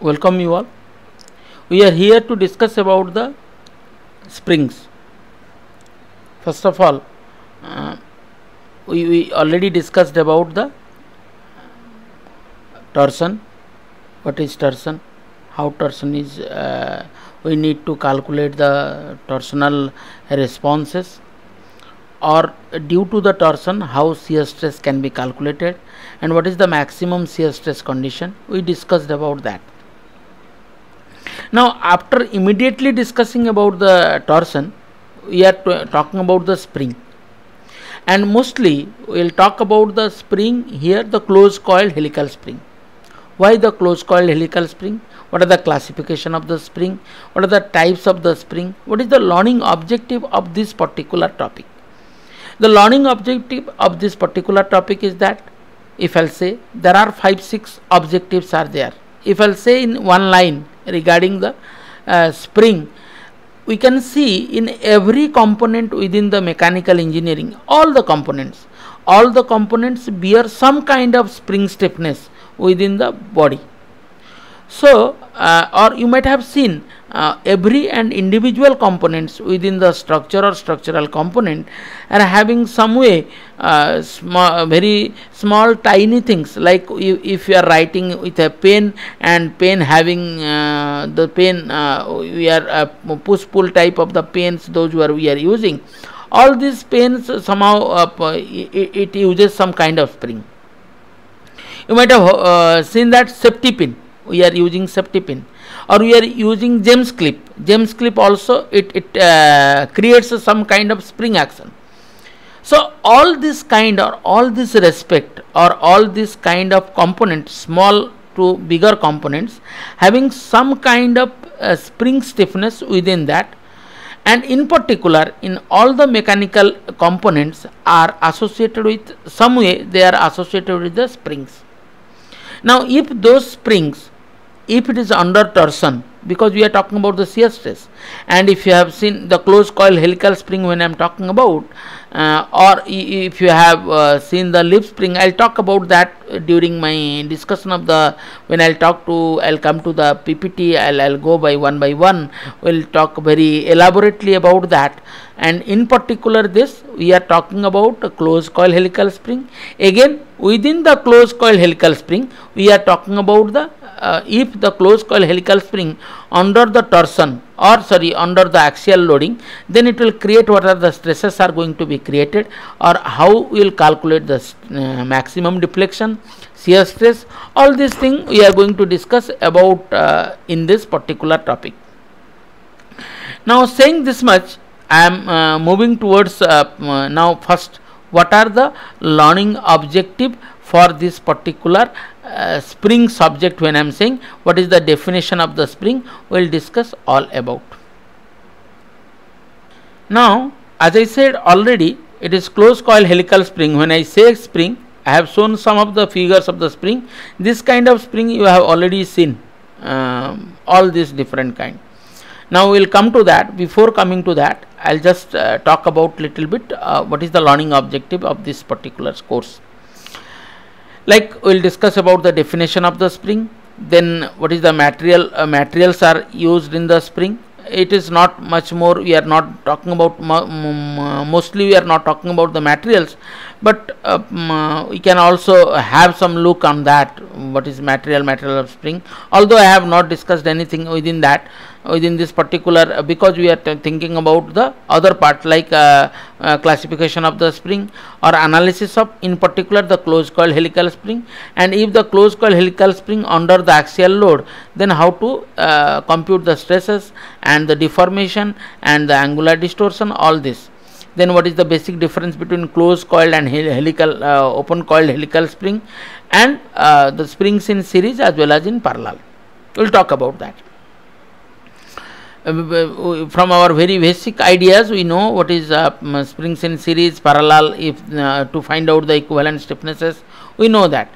welcome you all. We are here to discuss about the springs. First of all, uh, we, we already discussed about the torsion. What is torsion? How torsion is? Uh, we need to calculate the torsional responses or due to the torsion how shear stress can be calculated and what is the maximum shear stress condition we discussed about that now after immediately discussing about the torsion we are talking about the spring. And mostly we will talk about the spring here the closed coil helical spring. Why the closed coil helical spring? What are the classification of the spring? What are the types of the spring? What is the learning objective of this particular topic? The learning objective of this particular topic is that if I'll say there are 5 6 objectives are there. If I'll say in one line regarding the uh, spring, we can see in every component within the mechanical engineering, all the components, all the components bear some kind of spring stiffness within the body. So, uh, or you might have seen uh, every and individual components within the structure or structural component are having some way uh, very small tiny things. Like you, if you are writing with a pen and pen having uh, the pen uh, we are uh, push pull type of the pens those who are we are using all these pens somehow uh, it, it, uses some kind of spring. You might have seen that safety pin. We are using safety pin or we are using gem clip. gem clip also it, it uh, creates some kind of spring action. So all this kind or all this respect or all this kind of components small to bigger components having some kind of uh, spring stiffness within that. And in particular in all the mechanical components are associated with some way they are associated with the springs. Now if those springs if it is under torsion because we are talking about the shear stress and if you have seen the closed coil helical spring when I am talking about uh, or if you have uh, seen the leaf spring I'll talk about that during my discussion of the when I'll talk to I'll come to the PPT I'll, I'll go by one by one. We'll talk very elaborately about that. And in particular this we are talking about a closed coil helical spring. Again within the closed coil helical spring we are talking about the uh, if the closed coil helical spring under the torsion or sorry under the axial loading then it will create what are the stresses are going to be created or how we will calculate the uh, maximum deflection shear stress. All these things we are going to discuss about uh, in this particular topic. Now saying this much i am uh, moving towards uh, uh, now first what are the learning objective for this particular uh, spring subject when I am saying what is the definition of the spring we will discuss all about. Now as I said already it is closed coil helical spring when I say spring I have shown some of the figures of the spring this kind of spring you have already seen um, all these different kind. Now we will come to that before coming to that I will just uh, talk about little bit uh, what is the learning objective of this particular course like we will discuss about the definition of the spring. Then what is the material uh, materials are used in the spring. It is not much more we are not talking about mostly we are not talking about the materials. But uh, we can also have some look on that what is material material of spring. Although i have not discussed anything within that within this particular uh, because we are thinking about the other part like uh, uh, classification of the spring or analysis of in particular the closed coil helical spring. And if the closed coil helical spring under the axial load then how to uh, compute the stresses and the deformation and the angular distortion all this. Then what is the basic difference between closed coiled and helical uh, open coiled helical spring and uh, the springs in series as well as in parallel? We will talk about that. uh, from our very basic ideas we know what is uh, springs in series parallel if uh, to find out the equivalent stiffnesses we know that.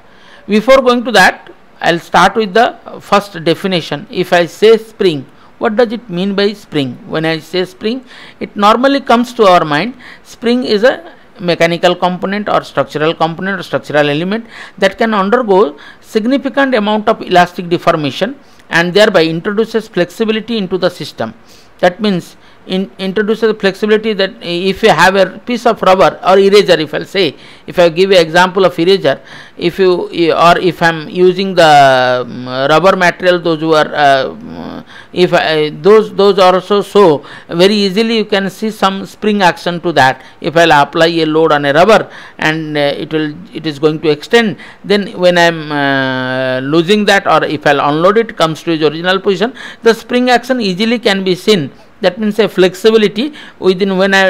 Before going to that i'll start with the first definition. If i say spring what does it mean by spring? When i say spring it normally comes to our mind spring is a mechanical component or structural component or structural element that can undergo significant amount of elastic deformation and thereby introduces flexibility into the system. That means in, introduces the flexibility that if you have a piece of rubber or eraser if I'll say if I give an example of eraser if you or if I'm using the um, rubber material those who are uh, if I, those those also so very easily you can see some spring action to that. If I'll apply a load on a rubber and uh, it will it is going to extend then when I'm uh, losing that or if I'll unload it comes to its original position the spring action easily can be seen that means a flexibility within when I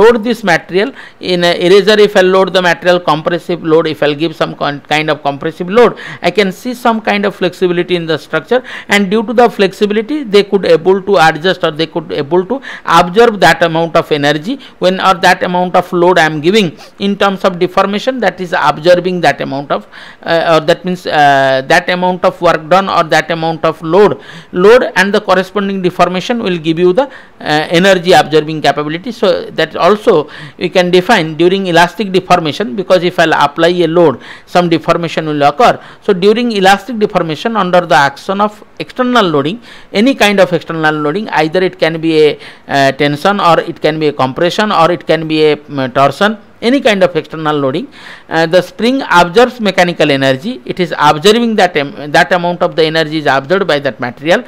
load this material in a eraser if I load the material compressive load if I give some kind of compressive load I can see some kind of flexibility in the structure. And due to the flexibility they could able to adjust or they could able to absorb that amount of energy when or that amount of load I am giving. In terms of deformation that is absorbing that amount of uh, or that means uh, that amount of work done or that amount of load. Load and the corresponding deformation will give you the energy absorbing capability. So, that also we can define during elastic deformation because if I apply a load some deformation will occur. So, during elastic deformation under the action of external loading any kind of external loading either it can be a uh, tension or it can be a compression or it can be a um, torsion any kind of external loading uh, the spring absorbs mechanical energy it is absorbing that that amount of the energy is absorbed by that material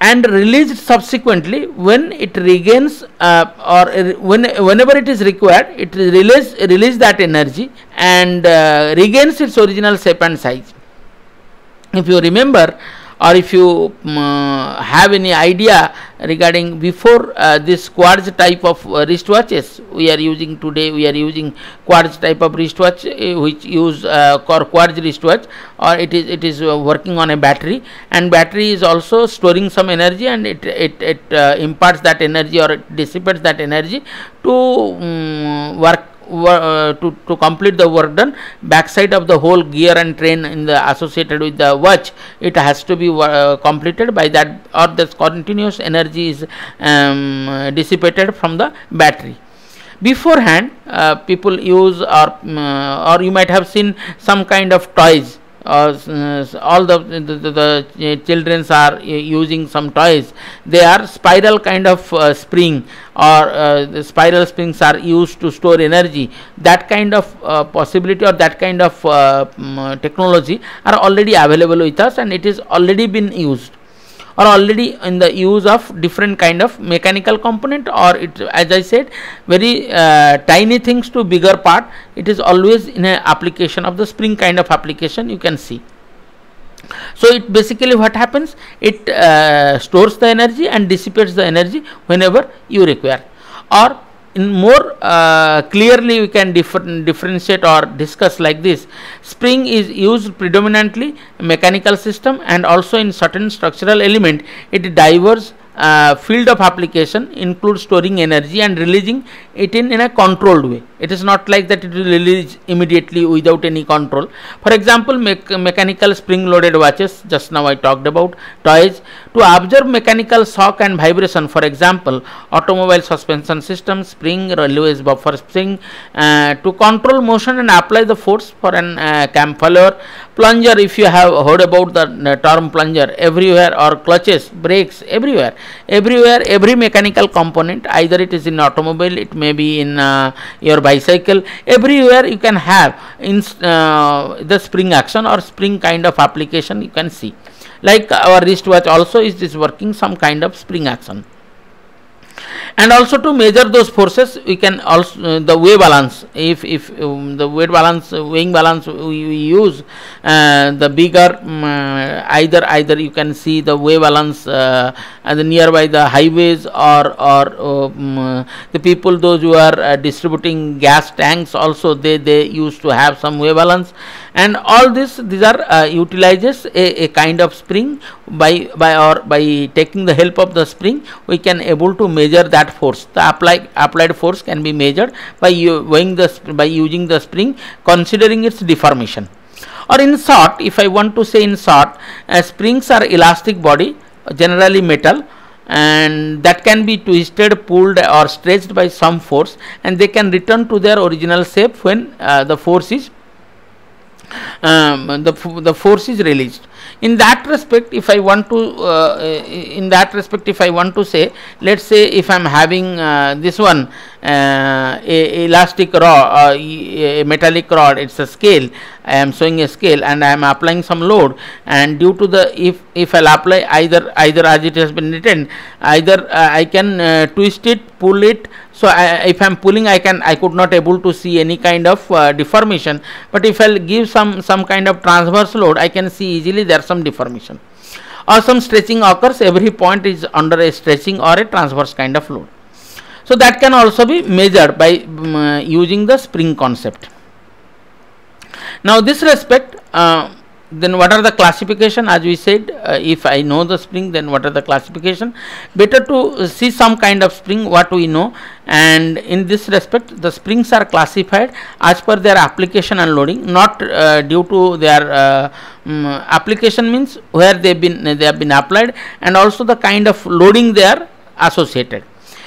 and released subsequently when it regains uh, or when whenever it is required it release release that energy and uh, regains its original shape and size. If you remember or if you um, have any idea regarding before uh, this quartz type of uh, wristwatches we are using today we are using quartz type of wristwatch uh, which use uh, quartz wristwatch or it is it is uh, working on a battery and battery is also storing some energy and it it, it uh, imparts that energy or it dissipates that energy to um, work uh, to, to complete the work done backside of the whole gear and train in the associated with the watch it has to be uh, completed. By that or this continuous energy is um, dissipated from the battery. Beforehand uh, people use or um, or you might have seen some kind of toys. uh, all the, the, the, the children are using some toys. They are spiral kind of uh, spring or uh, spiral springs are used to store energy. That kind of uh, possibility or that kind of um, technology are already available with us and it is already been used or already in the use of different kind of mechanical component or it as I said very uh, tiny things to bigger part. It is always in a application of the spring kind of application you can see. So, it basically what happens? It uh, stores the energy and dissipates the energy whenever you require. Or in more uh, clearly we can differ differentiate or discuss like this spring is used predominantly mechanical system and also in certain structural element it diverges uh, field of application includes storing energy and releasing it in, in a controlled way. It is not like that it will release immediately without any control. For example, me mechanical spring loaded watches, just now I talked about, toys, to observe mechanical shock and vibration. For example, automobile suspension system, spring, railways buffer spring, uh, to control motion and apply the force for an uh, cam follower. Plunger, if you have heard about the term plunger, everywhere or clutches, brakes, everywhere everywhere every mechanical component either it is in automobile it may be in uh, your bicycle everywhere you can have in uh, the spring action or spring kind of application you can see like our wristwatch also is this working some kind of spring action. And also to measure those forces we can also uh, the weight balance. If if um, the weight balance uh, weighing balance we, we use uh, the bigger um, either either you can see the weight balance uh, the nearby the highways or or um, the people those who are uh, distributing gas tanks also they they used to have some weight balance and all this these are uh, utilizes a, a kind of spring by by or by taking the help of the spring we can able to measure that force. The applied applied force can be measured by weighing the by using the spring considering its deformation. Or in short if i want to say in short uh, springs are elastic body generally metal and that can be twisted pulled or stretched by some force and they can return to their original shape when uh, the force is um, the, the force is released. in that respect if i want to uh, in that respect if i want to say let's say if i'm having uh, this one uh, a elastic rod uh, a metallic rod it's a scale i am showing a scale and i am applying some load and due to the if if i'll apply either either as it has been written either uh, i can uh, twist it pull it so I, if i'm pulling i can i could not able to see any kind of uh, deformation. But if i'll give some some kind of transverse load i can see easily there some deformation. Or some stretching occurs every point is under a stretching or a transverse kind of load. So that can also be measured by um, using the spring concept. Now this respect uh, then what are the classification? As we said uh, if I know the spring then what are the classification? Better to see some kind of spring what we know. And in this respect the springs are classified as per their application and loading not uh, due to their uh, um, application means where they have been they have been applied and also the kind of loading they are associated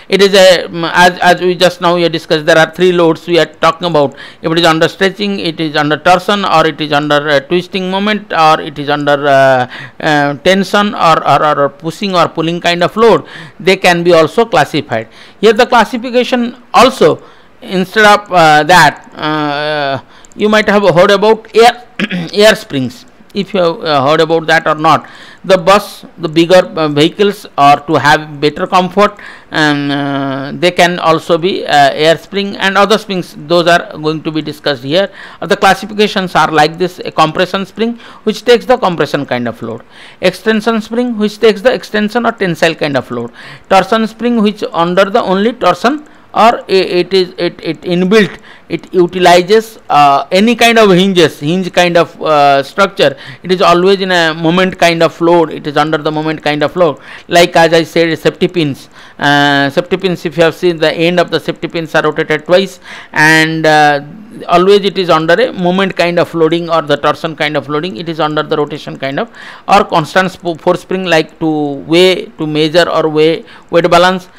it is a as, as we just now we discussed there are three loads we are talking about. If it is under stretching it is under torsion or it is under uh, twisting moment or it is under uh, uh, tension or, or, or pushing or pulling kind of load they can be also classified. Here the classification also instead of uh, that uh, you might have heard about air air springs if you have uh, heard about that or not the bus the bigger uh, vehicles are to have better comfort and uh, they can also be uh, air spring and other springs. Those are going to be discussed here. Or the classifications are like this a compression spring which takes the compression kind of load. Extension spring which takes the extension or tensile kind of load. Torsion spring which under the only torsion or it is it, it inbuilt it utilizes uh, any kind of hinges hinge kind of uh, structure. It is always in a moment kind of load it is under the moment kind of load like as i said safety pins. Uh, safety pins if you have seen the end of the safety pins are rotated twice and uh, always it is under a moment kind of loading or the torsion kind of loading it is under the rotation kind of or constant force spring like to weigh to measure or weigh weight balance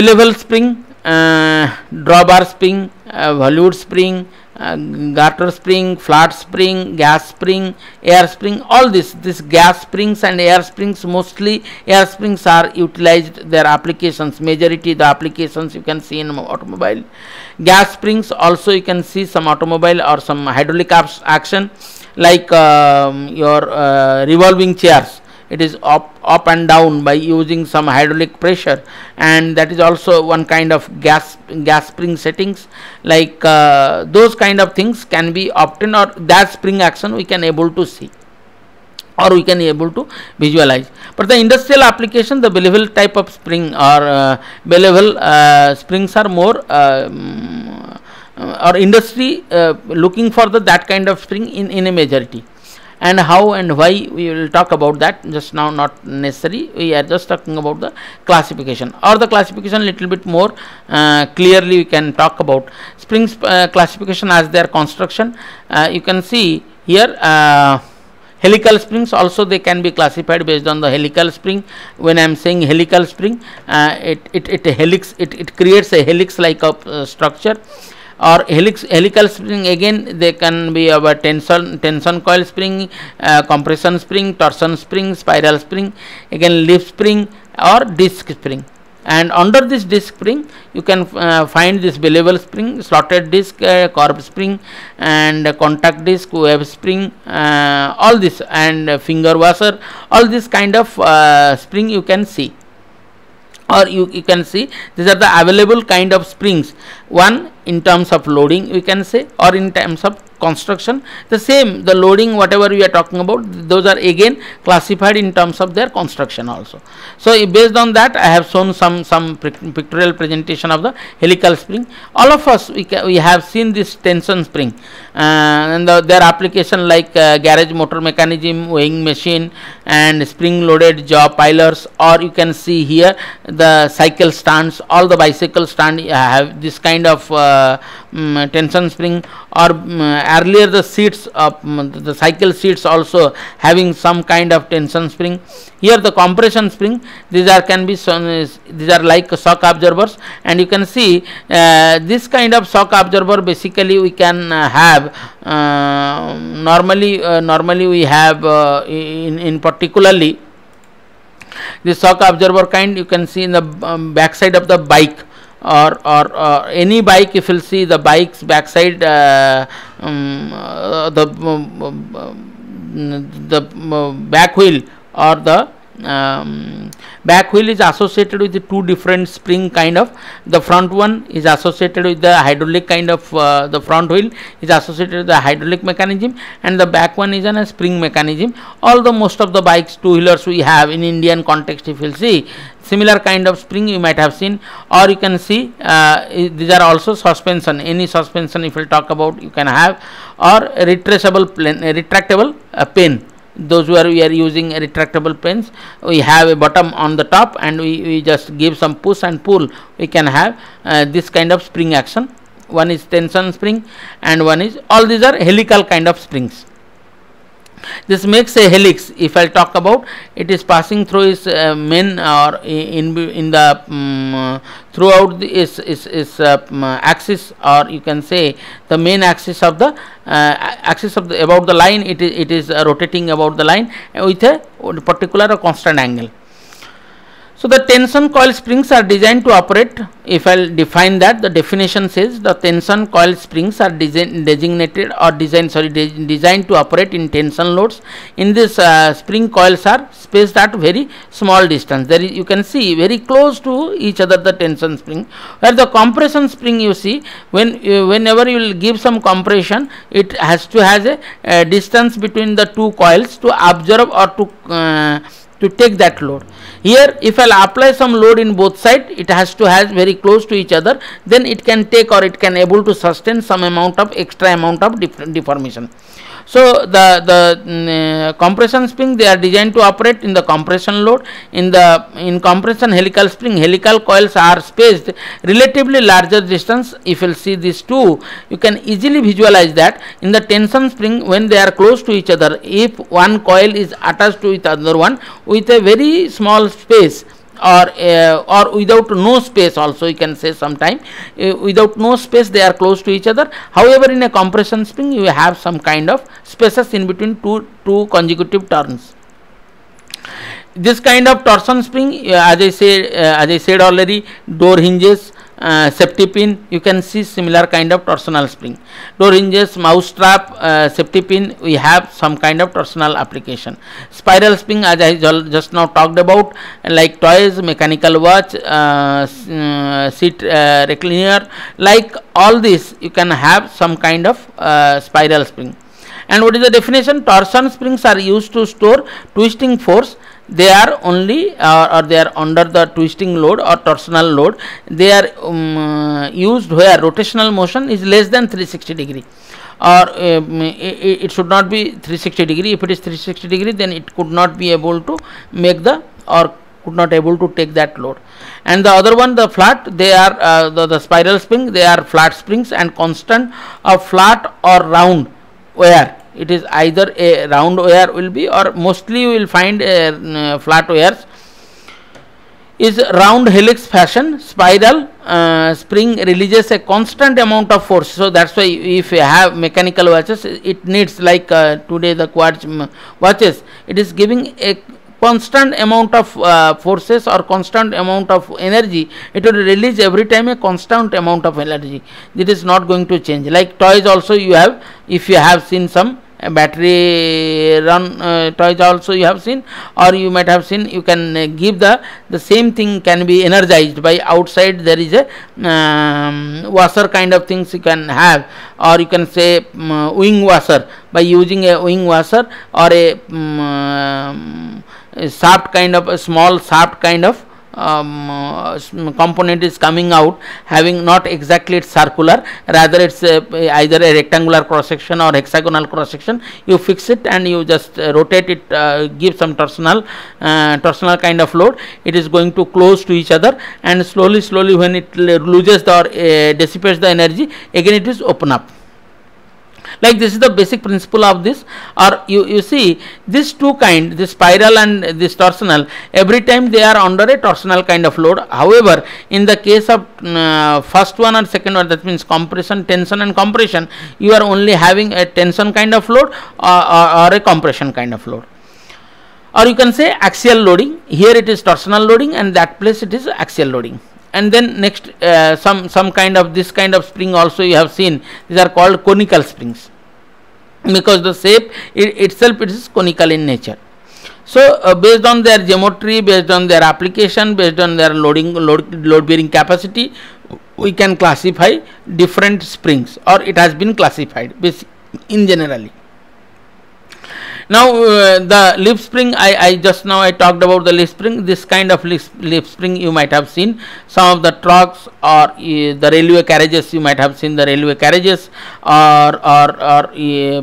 level spring, uh, drawbar spring, uh, volute spring, uh, garter spring, flat spring, gas spring, air spring, all this, this gas springs and air springs, mostly air springs are utilized, their applications, majority the applications you can see in automobile. Gas springs also you can see some automobile or some hydraulic action like um, your uh, revolving chairs it is up up and down by using some hydraulic pressure. And that is also one kind of gas gas spring settings. Like uh, those kind of things can be obtained or that spring action we can able to see or we can able to visualize. But the industrial application the bevel type of spring or uh, uh, springs are more um, or industry uh, looking for the that kind of spring in in a majority and how and why we will talk about that just now not necessary. We are just talking about the classification. Or the classification little bit more uh, clearly we can talk about. Springs uh, classification as their construction. Uh, you can see here uh, helical springs also they can be classified based on the helical spring. When i am saying helical spring uh, it, it it helix it, it creates a helix like a uh, structure or helix helical spring again they can be our tension tension coil spring uh, compression spring torsion spring spiral spring again leaf spring or disc spring. And under this disc spring you can uh, find this Belleville spring slotted disc uh, curb spring and contact disc wave spring uh, all this and finger washer all this kind of uh, spring you can see or you, you can see these are the available kind of springs. One in terms of loading we can say or in terms of construction. The same the loading whatever we are talking about those are again classified in terms of their construction also. So based on that i have shown some some pictorial presentation of the helical spring. All of us we, we have seen this tension spring and the, their application like uh, garage motor mechanism weighing machine and spring loaded jaw pilers or you can see here the cycle stands all the bicycle stand have this kind of uh, um, tension spring or um, earlier the seats of um, the cycle seats also having some kind of tension spring. Here the compression spring these are can be these are like shock absorbers and you can see uh, this kind of shock absorber basically we can uh, have have uh, normally uh, normally we have uh, in, in particularly the shock absorber kind you can see in the um, back side of the bike or or uh, any bike if you'll see the bike's backside uh, um, uh, the um, um, the um, back wheel or the um, back wheel is associated with the two different spring kind of the front one is associated with the hydraulic kind of uh, the front wheel is associated with the hydraulic mechanism and the back one is an a spring mechanism. The most of the bikes two wheelers we have in indian context if you will see similar kind of spring you might have seen. Or you can see uh, these are also suspension any suspension if you talk about you can have. Or retraceable plane retractable uh, pin those where we are using retractable pens we have a bottom on the top and we, we just give some push and pull we can have uh, this kind of spring action. One is tension spring and one is all these are helical kind of springs this makes a helix. If i talk about it is passing through its uh, main or in in the um, throughout the is is, uh, um, axis or you can say the main axis of the uh, axis of the about the line it is it is uh, rotating about the line with a particular constant angle so the tension coil springs are designed to operate. If I define that, the definition says the tension coil springs are design, designated or designed sorry de designed to operate in tension loads. In this uh, spring coils are spaced at very small distance. There is you can see very close to each other the tension spring. Where the compression spring you see when uh, whenever you will give some compression, it has to has a, a distance between the two coils to absorb or to uh, to take that load. Here if I apply some load in both side it has to has very close to each other then it can take or it can able to sustain some amount of extra amount of deformation. So the the uh, compression spring they are designed to operate in the compression load. In the in compression helical spring, helical coils are spaced relatively larger distance. If you see these two, you can easily visualize that in the tension spring when they are close to each other, if one coil is attached to the other one with a very small space or uh, or without no space also you can say sometime. Uh, without no space they are close to each other. However in a compression spring you have some kind of spaces in between two two consecutive turns. This kind of torsion spring uh, as i said uh, as i said already door hinges uh, safety pin you can see similar kind of torsional spring. Door hinges mouse trap uh, safety pin we have some kind of torsional application. Spiral spring as i just now talked about like toys mechanical watch uh, uh seat uh, recliner like all this you can have some kind of uh, spiral spring and what is the definition? Torsion springs are used to store twisting force. They are only uh, or they are under the twisting load or torsional load. They are um, used where rotational motion is less than 360 degree. Or um, it, it, should not be 360 degree. If it is 360 degree then it could not be able to make the or could not able to take that load. And the other one the flat they are uh, the, the spiral spring they are flat springs and constant of flat or round where it is either a round wire will be or mostly you will find a, uh, flat wires. Is round helix fashion spiral uh, spring releases a constant amount of force. So that's why if you have mechanical watches it needs like uh, today the quartz watches. It is giving a constant amount of uh, forces or constant amount of energy it will release every time a constant amount of energy. It is not going to change. Like toys also you have if you have seen some battery run uh, toys also you have seen or you might have seen you can uh, give the the same thing can be energized by outside there is a um, washer kind of things you can have or you can say um, wing washer. By using a wing washer or a, um, a shaft kind of a small shaft kind of um, component is coming out having not exactly it's circular rather it's either a rectangular cross section or hexagonal cross section you fix it and you just uh, rotate it uh, give some torsional uh, torsional kind of load. It is going to close to each other and slowly slowly when it loses or uh, dissipates the energy again it is open up like this is the basic principle of this. Or you, you see this two kind this spiral and this torsional every time they are under a torsional kind of load. However in the case of uh, first one or second one that means compression tension and compression you are only having a tension kind of load or, or, or a compression kind of load. Or you can say axial loading. Here it is torsional loading and that place it is axial loading and then next uh, some some kind of this kind of spring also you have seen these are called conical springs. Because the shape it itself it is conical in nature. So uh, based on their geometry based on their application based on their loading load, load bearing capacity we can classify different springs or it has been classified in generally now uh, the leaf spring I, I just now I talked about the leaf spring. This kind of leaf, leaf spring you might have seen. Some of the trucks or uh, the railway carriages you might have seen the railway carriages or or, or uh,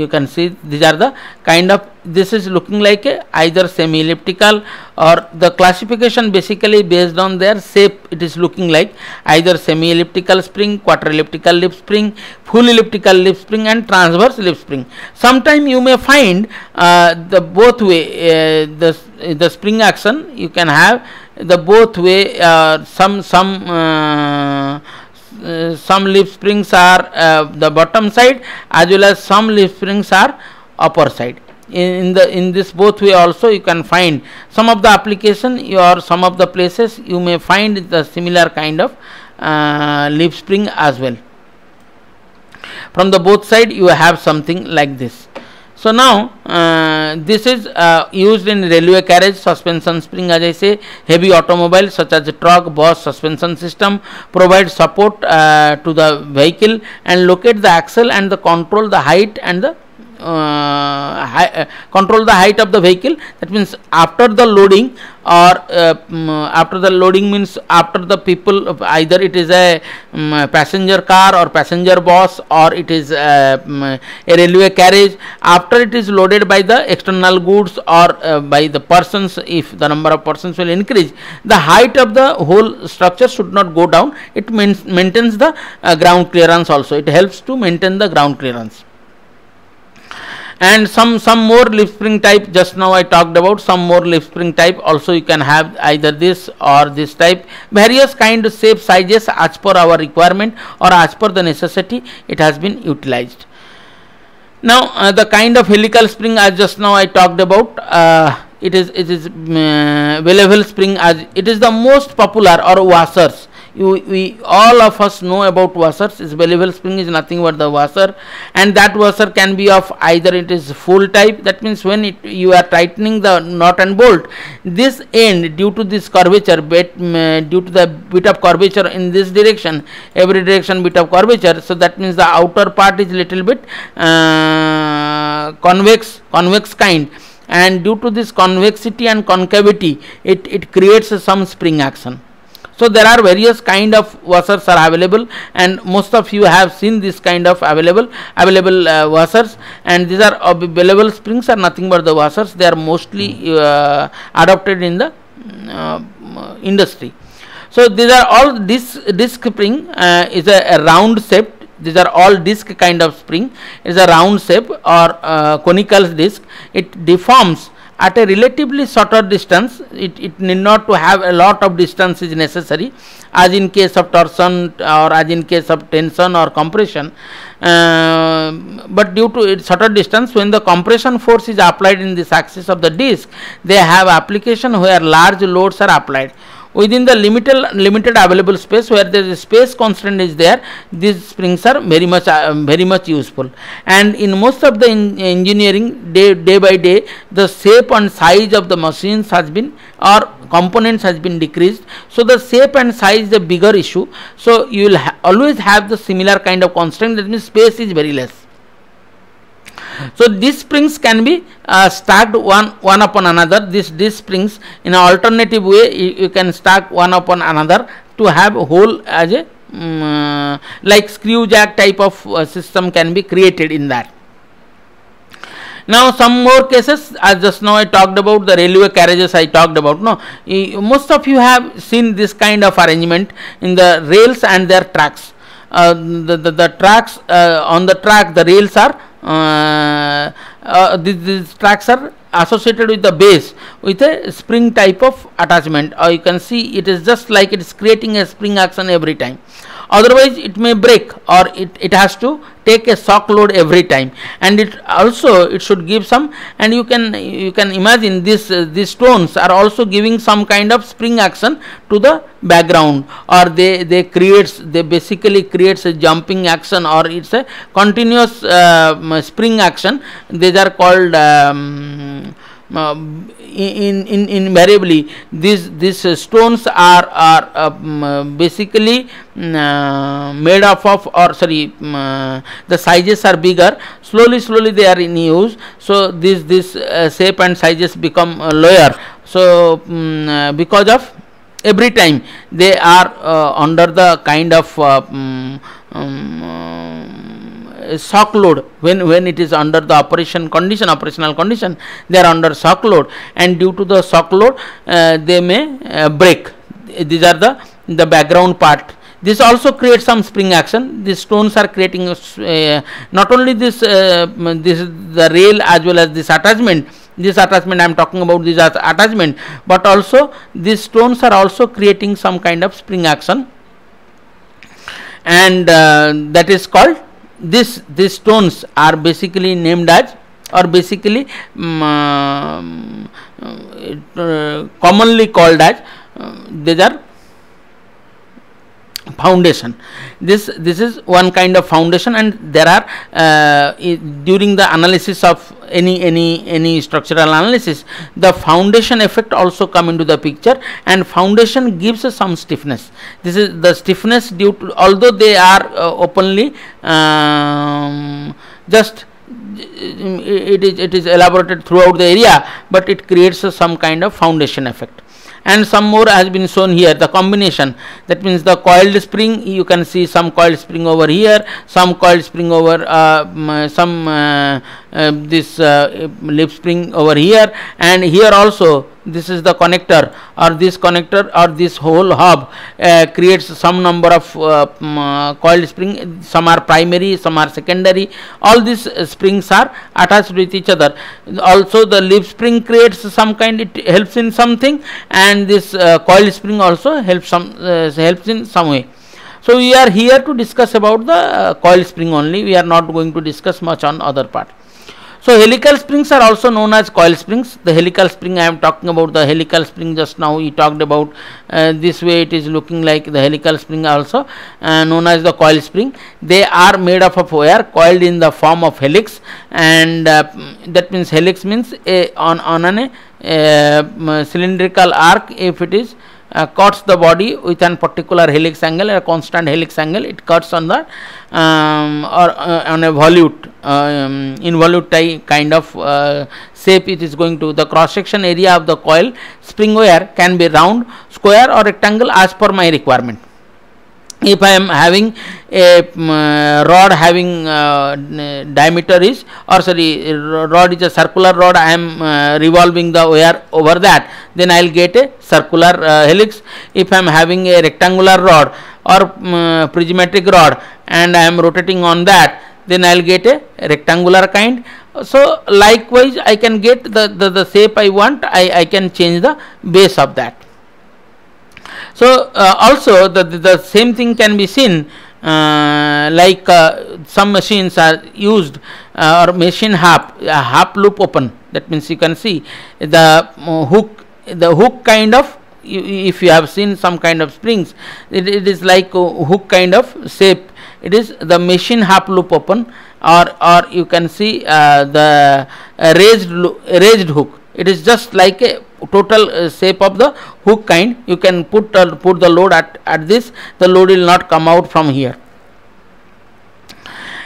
you can see these are the kind of this is looking like a either semi elliptical or the classification basically based on their shape it is looking like either semi elliptical spring quarter elliptical leaf spring full elliptical leaf spring and transverse leaf spring. Sometime you may find uh, the both way uh, the the spring action you can have the both way uh, some some uh, uh, some leaf springs are uh, the bottom side as well as some leaf springs are upper side in the in this both way also you can find. Some of the application or some of the places you may find the similar kind of uh, leaf spring as well. From the both side you have something like this. So now uh, this is uh, used in railway carriage suspension spring as I say heavy automobile such as truck bus suspension system provide support uh, to the vehicle and locate the axle and the control the height and the high, uh, control the height of the vehicle. That means after the loading or uh, um, after the loading means after the people either it is a um, passenger car or passenger bus or it is um, a railway carriage. After it is loaded by the external goods or uh, by the persons if the number of persons will increase the height of the whole structure should not go down. It means maintains the uh, ground clearance also. It helps to maintain the ground clearance and some some more leaf spring type just now I talked about some more leaf spring type. Also you can have either this or this type. Various kind of shape sizes as per our requirement or as per the necessity it has been utilized. Now uh, the kind of helical spring as just now I talked about uh, it is it is uh, spring as it is the most popular or washers you, we all of us know about washers is Belleville spring is nothing but the washer and that washer can be of either it is full type that means when it, you are tightening the nut and bolt this end due to this curvature bit, um, due to the bit of curvature in this direction every direction bit of curvature so that means the outer part is little bit uh, convex convex kind. And due to this convexity and concavity it, it creates some spring action so there are various kind of washers are available and most of you have seen this kind of available available uh, washers and these are available springs are nothing but the washers they are mostly uh, adopted in the uh, industry. So these are all disc disc spring uh, is a, a, round shape. These are all disc kind of spring. It is a round shape or uh, conical disc. It deforms at a relatively shorter distance it, it need not to have a lot of distance is necessary. As in case of torsion or as in case of tension or compression uh, but due to its shorter distance when the compression force is applied in this axis of the disc they have application where large loads are applied within the limited limited available space where there is space constraint is there these springs are very much uh, very much useful. And in most of the engineering day day by day the shape and size of the machines has been or components has been decreased. So the shape and size is a bigger issue. So you will ha always have the similar kind of constraint. That means space is very less so these springs can be uh, stacked one one upon another. This these springs in an alternative way you, you can stack one upon another to have a whole as a um, like screw jack type of uh, system can be created in that. Now some more cases as just now I talked about the railway carriages I talked about no? Most of you have seen this kind of arrangement in the rails and their tracks. Uh, the, the, the tracks uh, on the track the rails are uh, uh, these, tracks are associated with the base with a spring type of attachment. Or you can see it is just like it is creating a spring action every time otherwise it may break or it, it has to take a shock load every time. And it also it should give some and you can you can imagine this uh, these stones are also giving some kind of spring action to the background. Or they they creates they basically creates a jumping action or it's a continuous uh, spring action. These are called um, uh, in, in invariably these these uh, stones are are uh, basically made up of or sorry the sizes are bigger. Slowly slowly they are in use. So this this shape and sizes become lower. So um, because of every time they are uh, under the kind of uh, um, shock load. When when it is under the operation condition operational condition they are under shock load. And due to the shock load uh, they may uh, break. These are the the background part. This also creates some spring action. These stones are creating uh, not only this uh, this is the rail as well as this attachment. This attachment i am talking about this attachment. But also these stones are also creating some kind of spring action. And uh, that is called this these stones are basically named as or basically um, uh, commonly called as uh, these are foundation. This this is one kind of foundation and there are uh, during the analysis of any any any structural analysis the foundation effect also come into the picture and foundation gives some stiffness. This is the stiffness due to although they are uh, openly um, just it is it is elaborated throughout the area but it creates some kind of foundation effect and some more has been shown here the combination. That means the coiled spring you can see some coiled spring over here some coiled spring over uh, some uh, uh, this uh, leaf spring over here and here also this is the connector or this connector or this whole hub uh, creates some number of uh, um, coiled spring. Some are primary some are secondary. All these springs are attached with each other. Also the leaf spring creates some kind it helps in something and this coil spring also helps some helps in some way. So we are here to discuss about the coil spring only. We are not going to discuss much on other part so helical springs are also known as coil springs. The helical spring I am talking about the helical spring just now we talked about uh, this way it is looking like the helical spring also uh, known as the coil spring. They are made up of wire coiled in the form of helix and uh, that means helix means a, on, on an a, cylindrical arc if it is uh, cuts the body with an particular helix angle a constant helix angle. It cuts on the um, or uh, on a volute um, involute kind of uh, shape. It is going to the cross section area of the coil spring wire can be round square or rectangle as per my requirement if I am having a um, rod having uh, diameter is or sorry rod is a circular rod I am uh, revolving the wire over that then I will get a circular uh, helix. If I am having a rectangular rod or um, prismatic rod and I am rotating on that then I will get a rectangular kind. So likewise I can get the, the, the shape I want I, I can change the base of that so uh, also the, the same thing can be seen uh, like uh, some machines are used uh, or machine half half loop open. That means you can see the uh, hook the hook kind of if you have seen some kind of springs it, it is like hook kind of shape. It is the machine half loop open or or you can see uh, the raised raised hook. It is just like a total uh, shape of the hook kind. You can put uh, put the load at, at this. The load will not come out from here.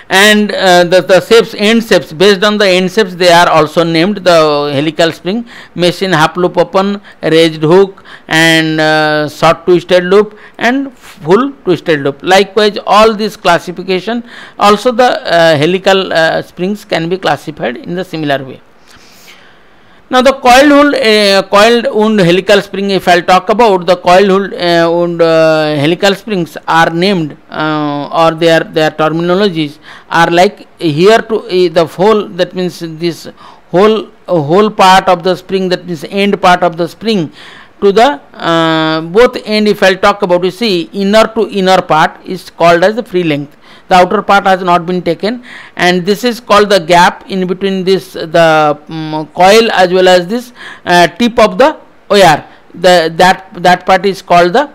And uh, the, the shapes end shapes based on the end shapes they are also named the helical spring machine half loop open raised hook and uh, short twisted loop and full twisted loop. Likewise all this classification also the uh, helical uh, springs can be classified in the similar way Now the coiled wound, uh, coiled wound helical spring. If I'll talk about the coiled wound, uh, wound uh, helical springs are named uh, or their their terminologies are like here to uh, the whole that means this whole whole part of the spring that means end part of the spring to the uh, both end if I'll talk about you see inner to inner part is called as the free length the outer part has not been taken. And this is called the gap in between this the um, coil as well as this uh, tip of the OR the that that part is called the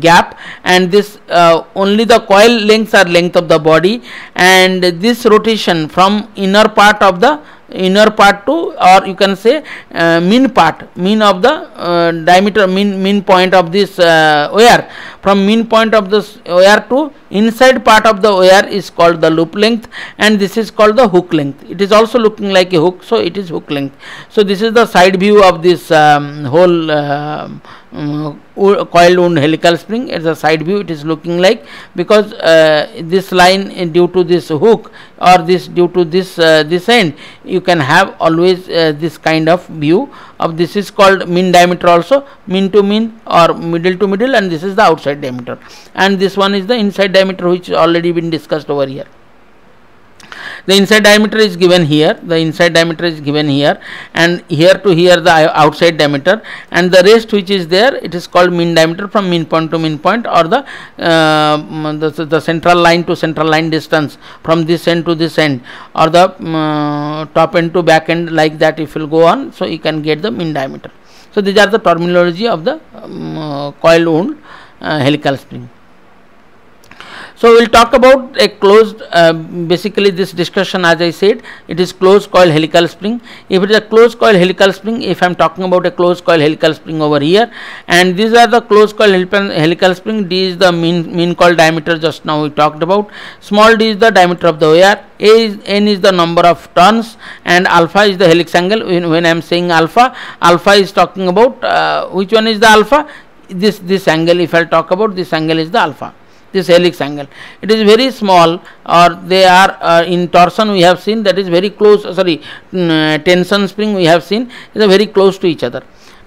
gap. And this uh, only the coil lengths are length of the body. And this rotation from inner part of the inner part to or you can say uh, mean part mean of the uh, diameter mean mean point of this uh, OR from mean point of this OR to inside part of the OR is called the loop length and this is called the hook length. It is also looking like a hook so it is hook length. So this is the side view of this um, whole uh, um, coiled wound helical spring. It's a side view it is looking like because uh, this line uh, due to this hook or this due to this uh, this end you can have always uh, this kind of view of this is called mean diameter also mean to mean or middle to middle and this is the outside diameter. And this one is the inside diameter which already been discussed over here the inside diameter is given here. The inside diameter is given here. And here to here the outside diameter. And the rest which is there it is called mean diameter from mean point to mean point or the uh, the, the central line to central line distance from this end to this end or the uh, top end to back end like that if you go on so you can get the mean diameter. So these are the terminology of the um, uh, coil wound uh, helical spring so we'll talk about a closed, uh, basically this discussion as I said, it is closed coil helical spring. If it is a closed coil helical spring, if I am talking about a closed coil helical spring over here, and these are the closed coil helical spring, D is the mean, mean coil diameter just now we talked about, small d is the diameter of the wire, A is, N is the number of turns and alpha is the helix angle. When, when I am saying alpha, alpha is talking about, uh, which one is the alpha? This, this angle if I talk about this angle is the alpha this helix angle it is very small or they are uh, in torsion we have seen that is very close sorry uh, tension spring we have seen is very close to each other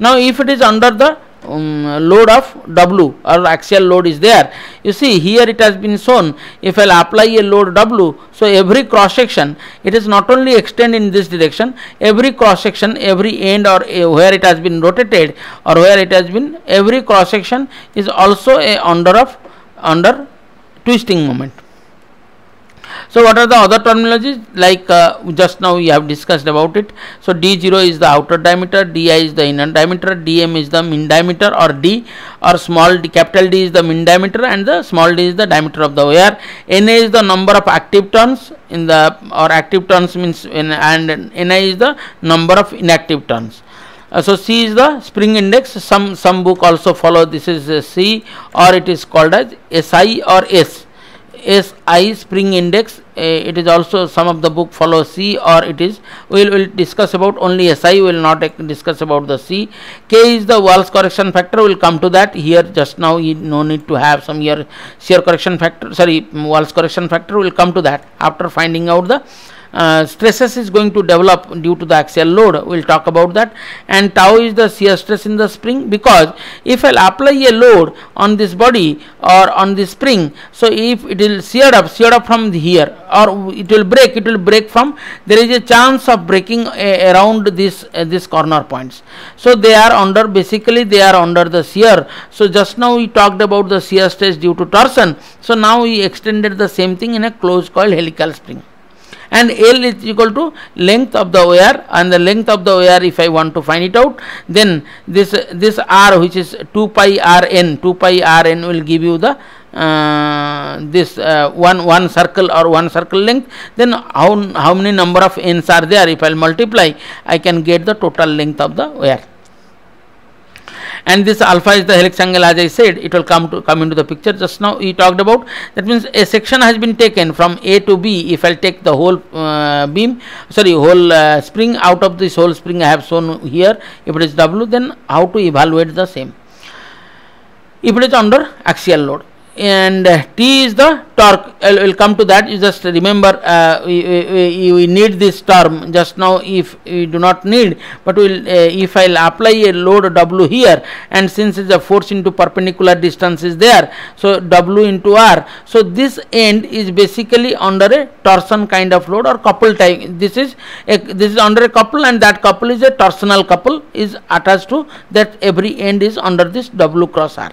now if it is under the um, load of W or axial load is there. You see here it has been shown if I apply a load W, so every cross section it is not only extend in this direction, every cross section, every end or uh, where it has been rotated or where it has been, every cross section is also a under of under twisting moment. So what are the other terminologies like uh, just now we have discussed about it. So D0 is the outer diameter, Di is the inner diameter, Dm is the mean diameter or D or small d capital D is the mean diameter and the small d is the diameter of the OR. Na is the number of active turns in the or active turns means in, and Ni is the number of inactive turns. Uh, so C is the spring index. Some some book also follow this is uh, C or it is called as SI or S. SI spring index. Uh, it is also some of the book follow C or it is. We will we'll discuss about only SI. We will not discuss about the C. K is the Wahl's correction factor. We will come to that here. Just now, no need to have some here shear correction factor. Sorry, Wahl's correction factor. Will come to that after finding out the uh, stresses is going to develop due to the axial load. We will talk about that. And tau is the shear stress in the spring because if I apply a load on this body or on the spring so if it will shear up shear up from here or it will break it will break from there is a chance of breaking uh, around this uh, this corner points. So they are under basically they are under the shear. So just now we talked about the shear stress due to torsion. So now we extended the same thing in a closed coil helical spring and L is equal to length of the OR and the length of the OR if I want to find it out then this this R which is 2 pi R n 2 pi R n will give you the uh, this uh, one one circle or one circle length. Then how how many number of n's are there? If I multiply I can get the total length of the OR and this alpha is the helix angle as I said it will come to come into the picture just now. We talked about that means a section has been taken from A to B. If I'll take the whole uh, beam sorry whole uh, spring out of this whole spring I have shown here. If it is W then how to evaluate the same? If it is under axial load and uh, T is the torque. I'll, come to that. You just remember uh, we, we, we, need this term just now. If we do not need, but will uh, if I'll apply a load W here, and since a force into perpendicular distance is there, so W into R. So this end is basically under a torsion kind of load or couple type. This is a, this is under a couple, and that couple is a torsional couple is attached to that every end is under this W cross R.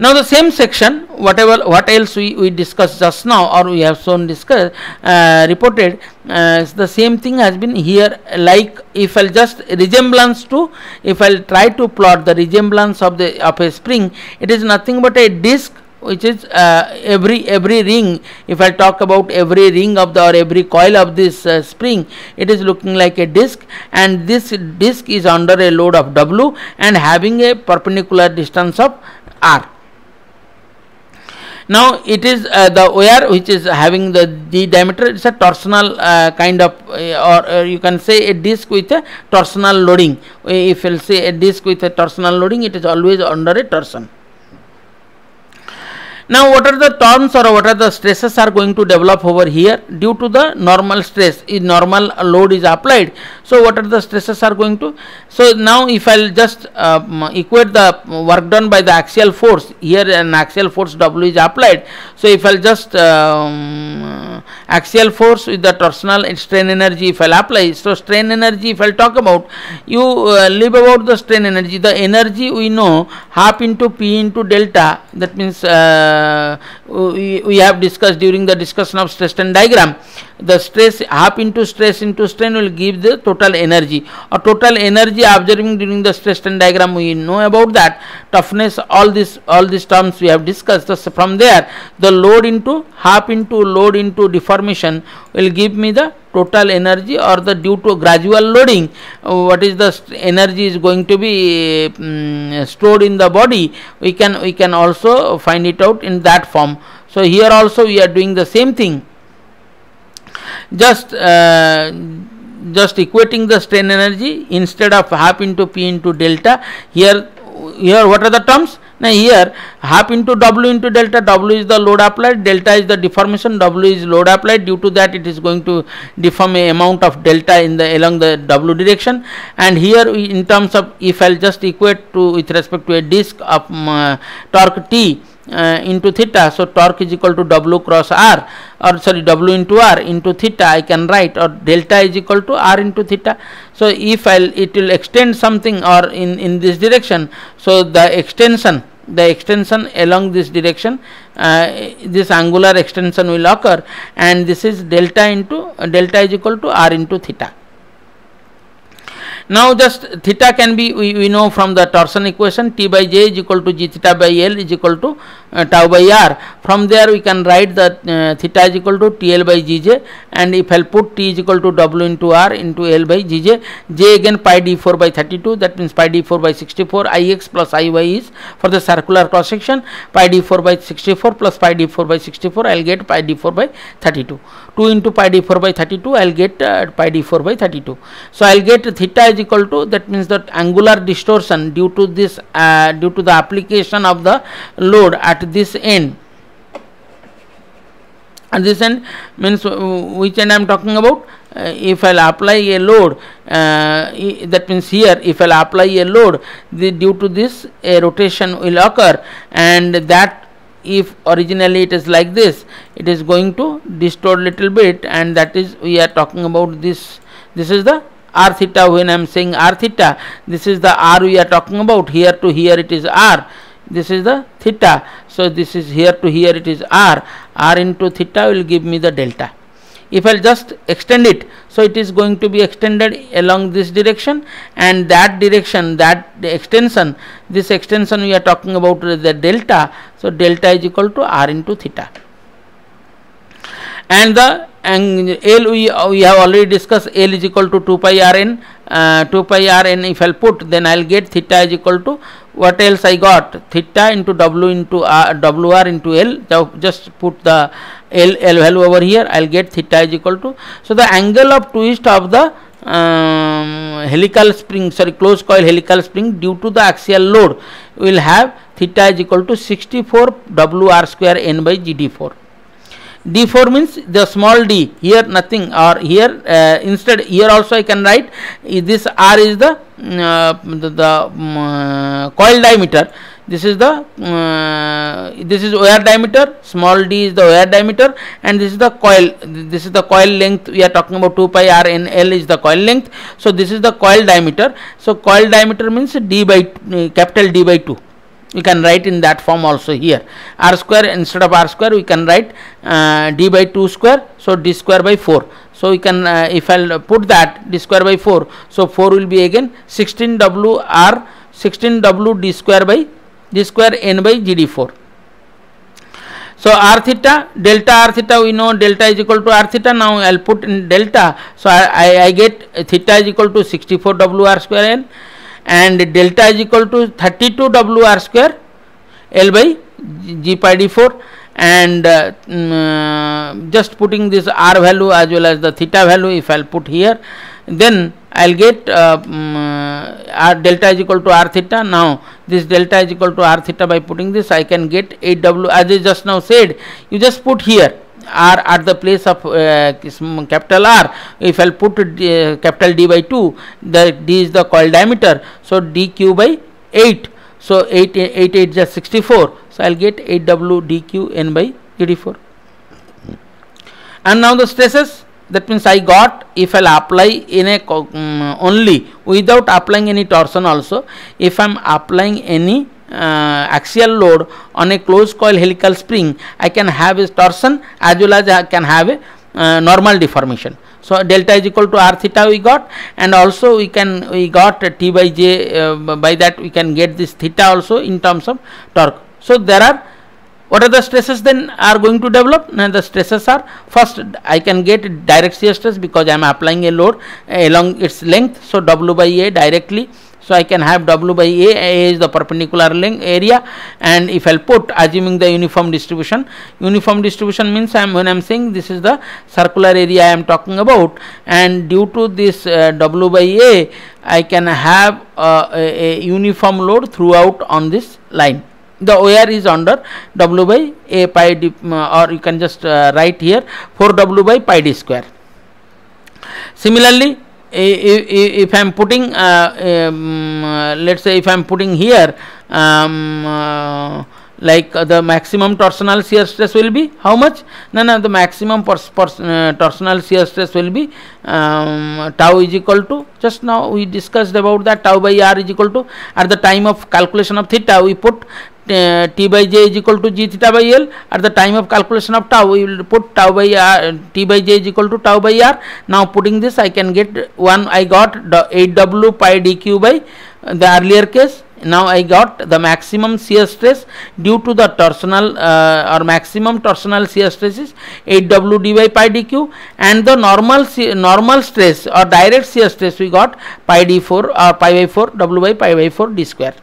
Now the same section, whatever what else we, we discussed just now or we have shown discussed uh, reported uh, the same thing has been here like if I'll just resemblance to if I'll try to plot the resemblance of the of a spring it is nothing but a disc which is uh, every every ring. If I talk about every ring of the or every coil of this uh, spring it is looking like a disc and this disc is under a load of W and having a perpendicular distance of R now it is uh, the wire which is having the, diameter it's a torsional uh, kind of uh, or you can say a disc with a torsional loading. If you'll say a disc with a torsional loading it is always under a torsion. Now what are the terms or what are the stresses are going to develop over here? Due to the normal stress if normal load is applied so what are the stresses are going to so now if i'll just uh, equate the work done by the axial force here an axial force w is applied. So if i'll just um, axial force with the torsional strain energy if i'll apply so strain energy if i'll talk about you uh, leave about the strain energy. The energy we know half into p into delta that means uh, we, we have discussed during the discussion of stress strain diagram the stress half into stress into strain will give the total energy. Or total energy observing during the stress strain diagram we know about that. Toughness all this all these terms we have discussed. So from there the load into half into load into deformation will give me the total energy or the due to gradual loading uh, what is the energy is going to be um, stored in the body. We can we can also find it out in that form. So here also we are doing the same thing just uh, just equating the strain energy instead of half into p into delta here here what are the terms? Now here half into w into delta w is the load applied delta is the deformation w is load applied. Due to that it is going to deform a amount of delta in the along the w direction. And here we, in terms of if i'll just equate to with respect to a disk of um, uh, torque t uh, into theta. So torque is equal to W cross R or sorry W into R into theta I can write or delta is equal to R into theta. So if I'll it will extend something or in, in this direction. So the extension the extension along this direction uh, this angular extension will occur and this is delta into uh, delta is equal to R into theta. Now just theta can be we, we know from the torsion equation T by J is equal to G theta by L is equal to uh, tau by R. From there we can write that uh, theta is equal to TL by GJ and if I will put T is equal to W into R into L by GJ, J again pi D4 by 32 that means pi D4 by 64 Ix plus Iy is for the circular cross section pi D4 by 64 plus pi D4 by 64 I will get pi D4 by 32. 2 into pi d4 by 32 I will get uh, pi d4 by 32. So I will get theta is equal to that means that angular distortion due to this uh, due to the application of the load at this end. And this end means which end I am talking about? Uh, if I will apply a load uh, that means here if I will apply a load the, due to this a rotation will occur and that if originally it is like this it is going to distort little bit and that is we are talking about this. This is the r theta when I am saying r theta. This is the r we are talking about. Here to here it is r this is the theta. So this is here to here it is r. r into theta will give me the delta. If I'll just extend it so it is going to be extended along this direction and that direction that extension this extension we are talking about the delta. So delta is equal to r into theta. And the and L we, we have already discussed L is equal to 2 pi r n uh, 2 pi r n if I'll put then I'll get theta is equal to what else I got? Theta into W into R, WR into L. Just put the L, L value over here. I will get theta is equal to. So the angle of twist of the um, helical spring sorry closed coil helical spring due to the axial load will have theta is equal to 64 w r square n by gd4 d4 means the small d here nothing or here uh, instead here also I can write this r is the uh, the, the um, coil diameter this is the uh, this is wire diameter small d is the wire diameter and this is the coil this is the coil length we are talking about 2 pi r n l is the coil length so this is the coil diameter so coil diameter means d by uh, capital d by 2 we can write in that form also here. R square instead of r square we can write uh, d by 2 square so d square by 4 so we can uh, if i'll put that d square by 4 so 4 will be again 16 w r 16 w d square by d square n by gd4 so r theta delta r theta we know delta is equal to r theta. Now i'll put in delta. So i i, I get theta is equal to 64 w r square n and delta is equal to 32 w r square l by g pi d4 and uh, um, just putting this r value as well as the theta value if i'll put here then i'll get uh, um, r delta is equal to r theta. Now this delta is equal to r theta by putting this i can get 8 w as i just now said you just put here r at the place of uh, capital R. If I'll put uh, capital D by 2 the D is the coil diameter. So dq by 8 so 8 8 8 just 64 so I'll get 8 w dq n by gd4 and now the stresses that means I got if I'll apply in a um, only without applying any torsion also if I'm applying any uh, axial load on a closed coil helical spring I can have a torsion as well as I can have a uh, normal deformation. So delta is equal to r theta we got and also we can we got t by j uh, by that we can get this theta also in terms of torque. So there are what are the stresses then are going to develop now the stresses are first i can get direct shear stress because i am applying a load along its length so w by a directly so I can have W by A, A is the perpendicular length area and if I'll put assuming the uniform distribution, uniform distribution means I'm when I'm saying this is the circular area I am talking about and due to this uh, W by A I can have uh, a, a uniform load throughout on this line. The wear is under w by a pi d or you can just uh, write here 4 w by pi d square. Similarly if, I am putting uh, um, uh, let us say if I am putting here um, uh, like the maximum torsional shear stress will be how much? No no the maximum pers, pers, uh, torsional shear stress will be um, tau is equal to just now we discussed about that tau by r is equal to at the time of calculation of theta we put uh, t by j is equal to g theta by l. At the time of calculation of tau we will put tau by r t by j is equal to tau by r. Now putting this i can get one i got 8w pi dq by the earlier case. Now I got the maximum shear stress due to the torsional uh, or maximum torsional shear stress is 8w d by pi dq and the normal normal stress or direct shear stress we got pi d4 or pi by 4 w by pi by 4 d square.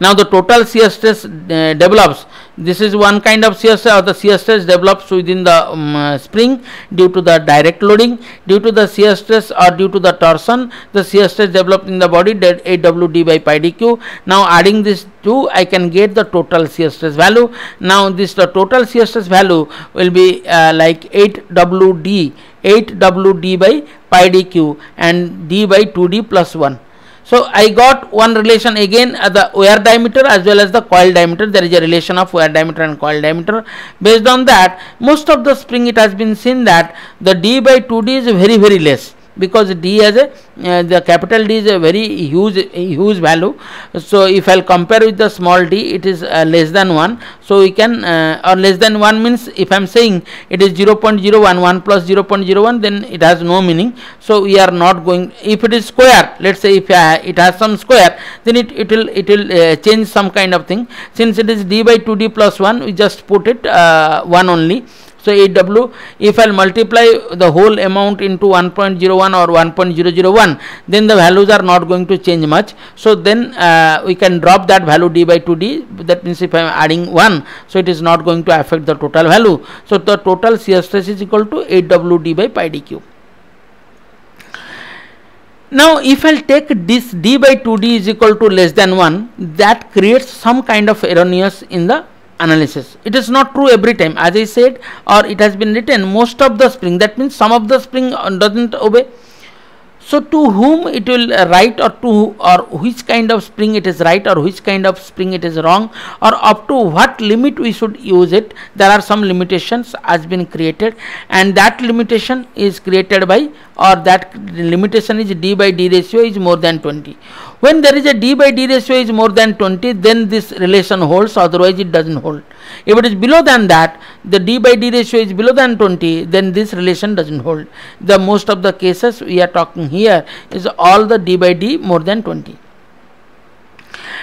Now the total shear stress uh, develops. This is one kind of shear stress or the shear stress develops within the um, uh, spring due to the direct loading. Due to the shear stress or due to the torsion, the shear stress developed in the body that 8wd by pi dq. Now adding this to I can get the total shear stress value. Now this the total shear stress value will be uh, like 8wd 8wd by pi dq and d by 2d plus 1 so I got one relation again uh, the wear diameter as well as the coil diameter. There is a relation of wear diameter and coil diameter. Based on that, most of the spring it has been seen that the d by 2d is very very less because d has a uh, the capital D is a very huge huge value. So if I'll compare with the small d, it is uh, less than one. So we can uh, or less than one means if I'm saying it is 0.01 1 plus 0.01 then it has no meaning. So we are not going if it is square. Let's say if uh, it has some square, then it it will it will uh, change some kind of thing. Since it is d by 2d plus 1, we just put it uh, 1 only so 8W if I'll multiply the whole amount into 1.01 or 1.001 then the values are not going to change much. So then uh, we can drop that value d by 2d that means if I am adding 1 so it is not going to affect the total value. So the total shear stress is equal to 8W d by pi dq. Now if I'll take this d by 2d is equal to less than 1 that creates some kind of erroneous in the analysis. It is not true every time as I said or it has been written. Most of the spring that means some of the spring uh, doesn't obey. So to whom it will right or to or which kind of spring it is right or which kind of spring it is wrong or up to what limit we should use it there are some limitations has been created and that limitation is created by or that limitation is d by d ratio is more than 20 when there is a d by d ratio is more than 20 then this relation holds otherwise it doesn't hold. If it is below than that the d by d ratio is below than 20 then this relation doesn't hold. The most of the cases we are talking here is all the d by d more than 20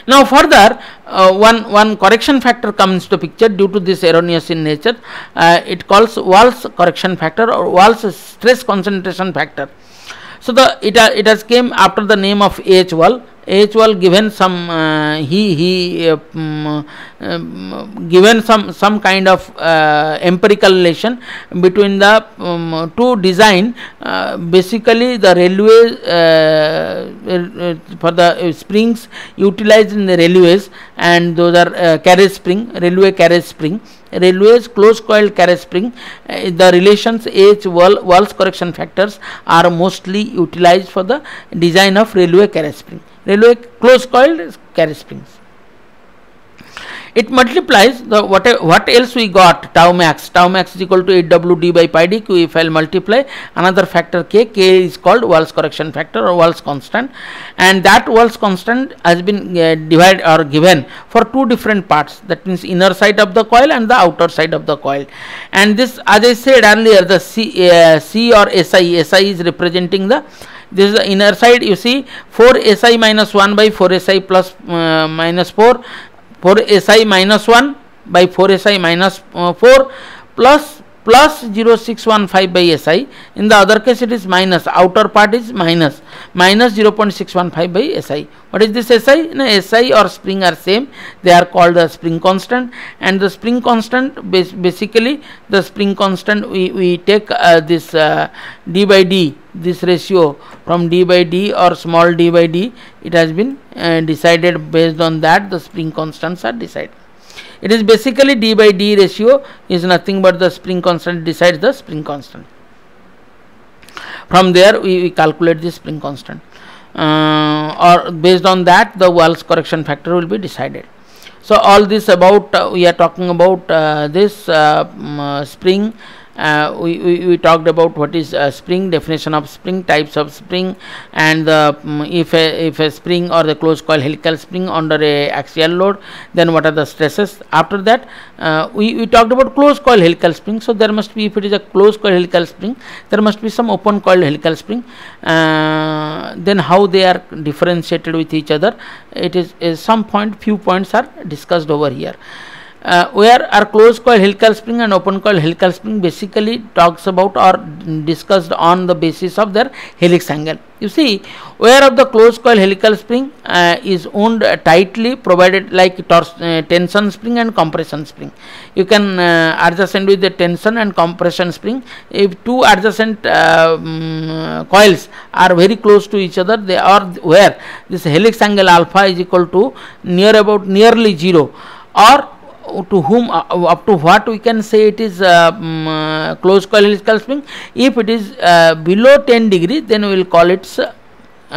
now further uh, one one correction factor comes to picture due to this erroneous in nature. Uh, it calls Wahl's correction factor or Wahl's stress concentration factor so the it, it has came after the name of H. Wahl. H. Given some uh, he he uh, um, um, given some some kind of uh, empirical relation between the um, two design uh, basically the railway uh, for the springs utilized in the railways and those are carriage spring railway carriage spring railways close coiled carriage spring uh, the relations H Wahl, Wahl's correction factors are mostly utilized for the design of railway carriage spring railway close coiled carriage springs. It multiplies the what, what else we got? Tau max. Tau max is equal to 8 d by pi dq if I'll multiply. Another factor k. K is called Wahl's correction factor or Wahl's constant. And that Wahl's constant has been uh, divided or given for two different parts. That means inner side of the coil and the outer side of the coil. And this as I said earlier the C, uh, C or SI SI is representing the this is the inner side you see. 4 SI minus 1 by 4 SI plus uh, minus 4 4 SI minus 1 by 4 SI minus, uh, 4 plus plus 0615 by SI. In the other case it is minus, outer part is minus. minus, minus 0.615 by SI. What is this SI? No, SI or spring are same, they are called the spring constant and the spring constant bas basically the spring constant we, we take uh, this uh, d by d this ratio from d by d or small d by d it has been uh, decided based on that the spring constants are decided. It is basically d by d ratio is nothing but the spring constant decides the spring constant. From there we, we calculate the spring constant uh, or based on that the Wahl's correction factor will be decided. So all this about uh, we are talking about uh, this um, spring uh, we, we, we, talked about what is uh, spring definition of spring types of spring and the um, if a if a spring or the closed coil helical spring under a axial load then what are the stresses? After that uh, we, we talked about closed coil helical spring. So there must be if it is a closed coil helical spring there must be some open coil helical spring. Uh, then how they are differentiated with each other it is, is some point few points are discussed over here uh, where our closed coil helical spring and open coil helical spring basically talks about or discussed on the basis of their helix angle. You see, where of the closed coil helical spring uh, is wound tightly provided like uh, tension spring and compression spring. You can uh, adjacent with the tension and compression spring. If two adjacent um, coils are very close to each other, they are where this helix angle alpha is equal to near about nearly zero or to whom uh, up to what we can say it is um, uh, closed coil helical spring. If it is uh, below 10 degree then we will call it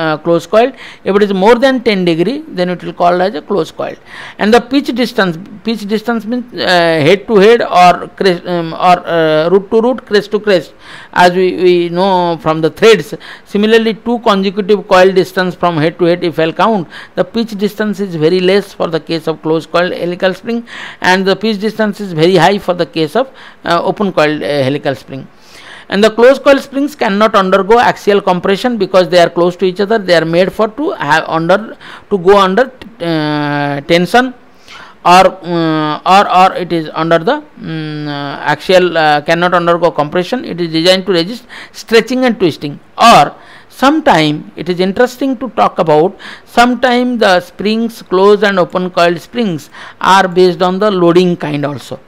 uh, closed coil if it is more than 10 degree then it will called as a closed coil and the pitch distance pitch distance means uh, head to head or crest, um, or uh, root to root crest to crest as we, we know from the threads. Similarly two consecutive coil distance from head to head if I'll count the pitch distance is very less for the case of closed coil helical spring and the pitch distance is very high for the case of uh, open coil uh, helical spring and the closed coil springs cannot undergo axial compression because they are close to each other. They are made for to have under to go under uh, tension or uh, or or it is under the um, axial uh, cannot undergo compression. It is designed to resist stretching and twisting. Or sometime it is interesting to talk about sometime the springs closed and open coiled springs are based on the loading kind also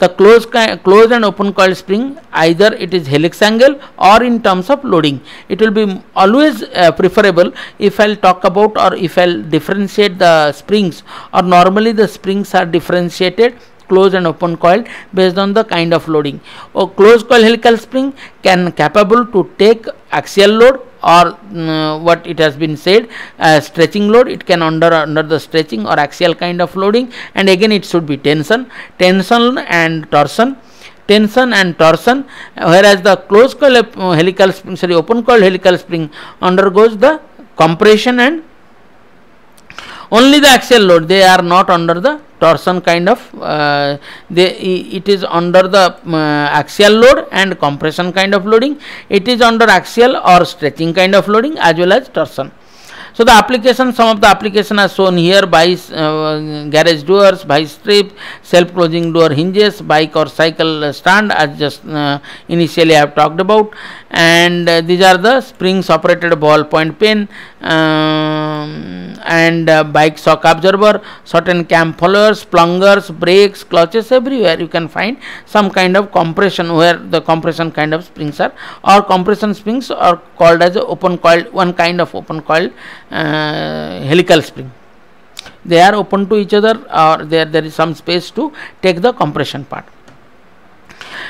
the closed, closed and open coil spring either it is helix angle or in terms of loading. It will be always uh, preferable if I'll talk about or if I'll differentiate the springs or normally the springs are differentiated closed and open coil based on the kind of loading. A closed coil helical spring can capable to take axial load or uh, what it has been said uh, stretching load it can under under the stretching or axial kind of loading. And again it should be tension tension and torsion tension and torsion. Whereas the closed coil uh, helical spring sorry open coil helical spring undergoes the compression and only the axial load. They are not under the torsion kind of uh, it is under the uh, axial load and compression kind of loading. It is under axial or stretching kind of loading as well as torsion so the application, some of the application are shown here by uh, garage doors, by strip, self-closing door hinges, bike or cycle stand as just uh, initially I have talked about. And uh, these are the springs operated ball point pin um, and uh, bike shock absorber, certain cam followers, plungers, brakes, clutches everywhere you can find some kind of compression where the compression kind of springs are or compression springs are called as open coil one kind of open coil uh, helical spring. They are open to each other or there there is some space to take the compression part.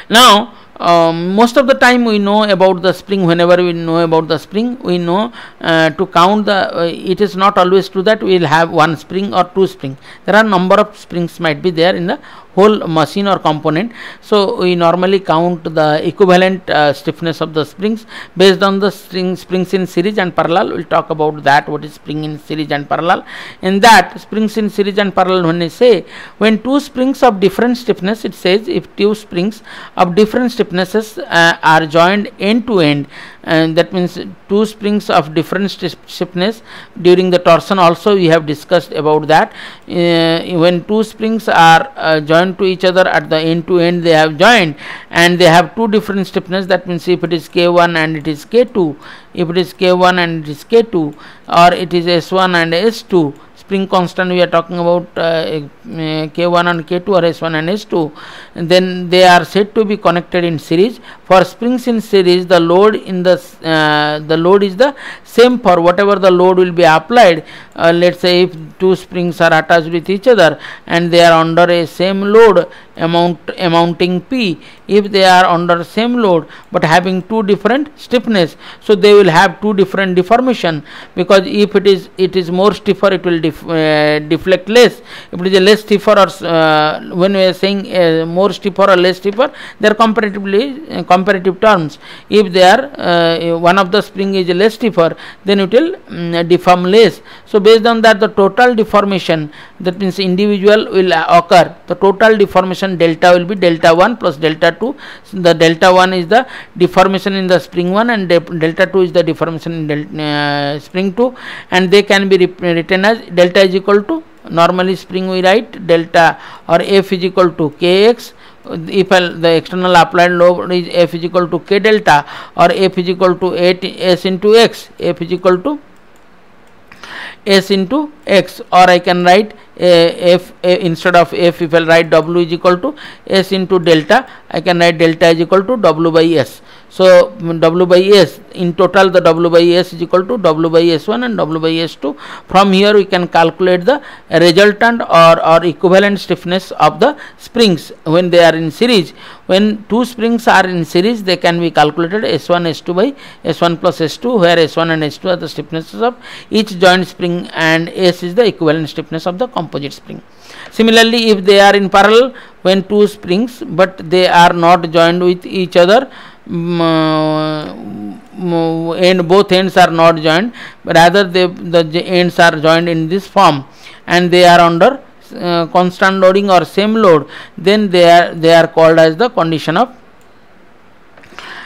Now um, most of the time we know about the spring. Whenever we know about the spring we know uh, to count the uh, it is not always true that we will have one spring or two spring. There are number of springs might be there in the whole machine or component. So we normally count the equivalent uh, stiffness of the springs based on the string springs in series and parallel. We'll talk about that what is spring in series and parallel. In that springs in series and parallel when I say when two springs of different stiffness it says if two springs of different stiffnesses uh, are joined end to end and that means two springs of different stiffness during the torsion also we have discussed about that. Uh, when two springs are uh, joined to each other at the end to end they have joined and they have two different stiffness that means if it is k1 and it is k2 if it is k1 and it is k2 or it is s1 and s2 spring constant we are talking about uh, k1 and k2 or s1 and s2 then they are said to be connected in series. For springs in series the load in the uh, the load is the same for whatever the load will be applied. Uh, let's say if two springs are attached with each other and they are under a same load amount amounting p if they are under same load but having two different stiffness so they will have two different deformation. Because if it is it is more stiffer it will uh, deflect less. If it is a less stiffer or uh, when we are saying uh, more stiffer or less stiffer they are comparatively uh, comparative terms. If they are one of the spring is less stiffer then it will um, deform less. So based on that the total deformation that means individual will occur. The total deformation delta will be delta 1 plus delta 2 so the delta 1 is the deformation in the spring 1 and delta 2 is the deformation in uh, spring 2 and they can be written as delta delta is equal to normally spring we write delta और F is equal to K X if the external applied load is F is equal to K delta और F is equal to eight S into X F is equal to S into X और I can write F instead of F if L write W is equal to S into delta I can write delta is equal to W by S so W by S in total the W by S is equal to W by S1 and W by S2. From here we can calculate the resultant or, or equivalent stiffness of the springs when they are in series. When two springs are in series they can be calculated S1 S2 by S1 plus S2 where S1 and S2 are the stiffnesses of each joint spring and S is the equivalent stiffness of the composite spring. Similarly if they are in parallel when two springs but they are not joined with each other end both ends are not joined rather they the ends are joined in this form. And they are under uh, constant loading or same load. Then they are they are called as the condition of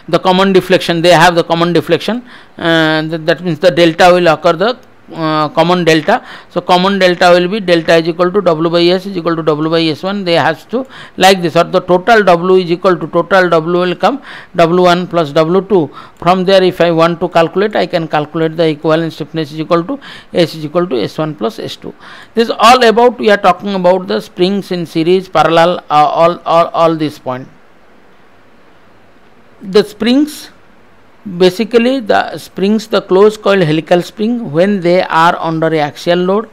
the common deflection. They have the common deflection uh, that, that means the delta will occur the uh, common delta. So common delta will be delta is equal to w by s is equal to w by s1 they has to like this or the total w is equal to total w will come w1 plus w2 from there if i want to calculate i can calculate the equivalent stiffness is equal to s is equal to s1 plus s2 this is all about we are talking about the springs in series parallel uh, all all all this point. The springs basically the springs the closed coil helical spring when they are under axial load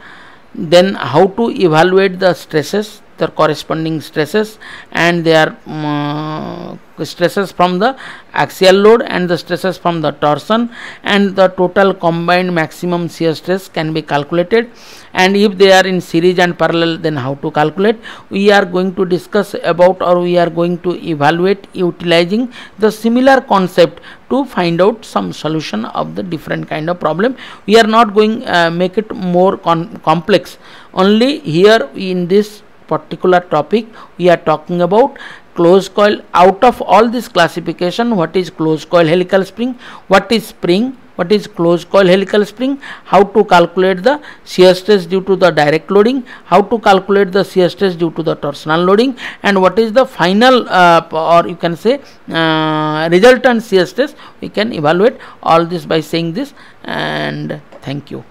then how to evaluate the stresses the corresponding stresses and their um, stresses from the axial load and the stresses from the torsion and the total combined maximum shear stress can be calculated. And if they are in series and parallel then how to calculate? We are going to discuss about or we are going to evaluate utilizing the similar concept to find out some solution of the different kind of problem. We are not going uh, make it more complex. Only here in this particular topic we are talking about closed coil out of all this classification. What is closed coil helical spring? What is spring? What is closed coil helical spring? How to calculate the shear stress due to the direct loading? How to calculate the shear stress due to the torsional loading? And what is the final uh, or you can say uh, resultant shear stress? We can evaluate all this by saying this. And thank you